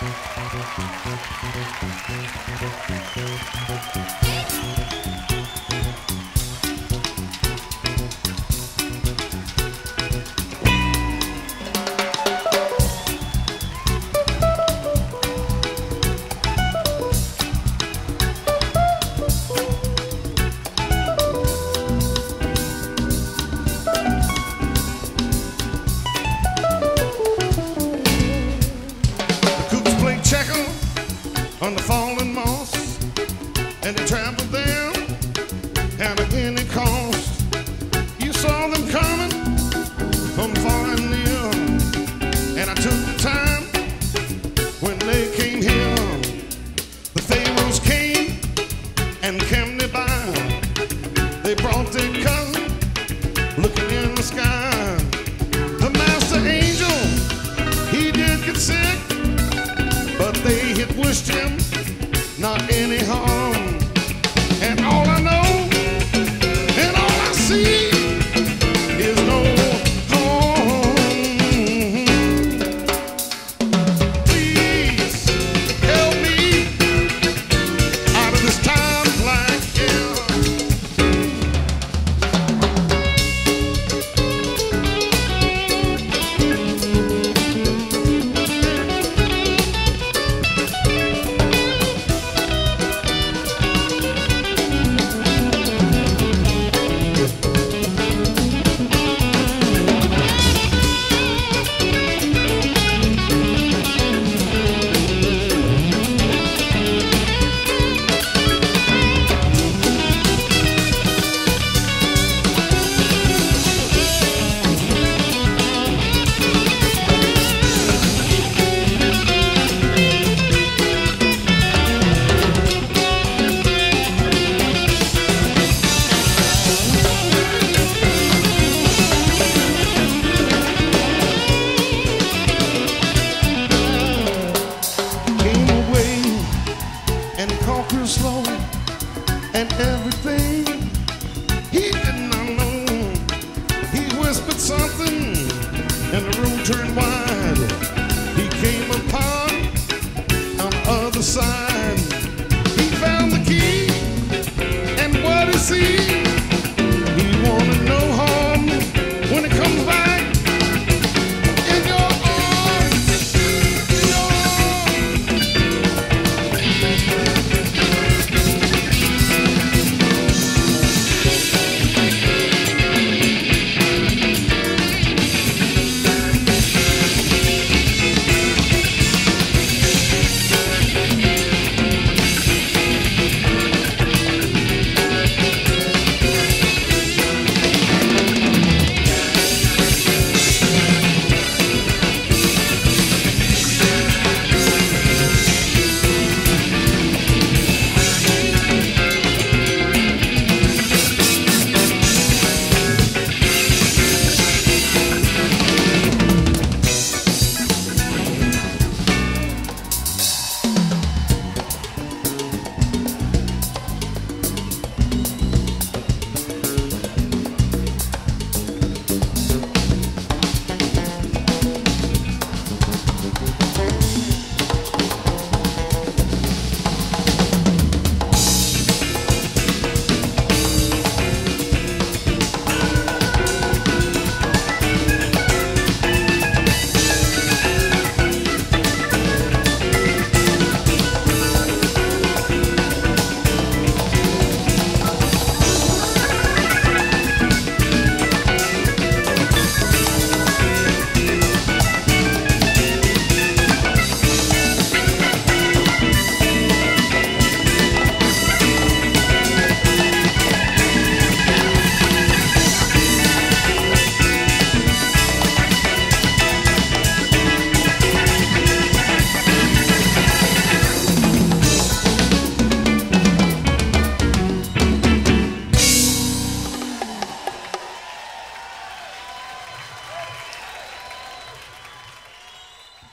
The moss, and they traveled there at any cost. You saw them coming from far and near, and I took the time when they came here. The Pharaohs came and came by. They brought their cousin looking in the sky. The master angel, he did get sick but they had wished him not any harm. Room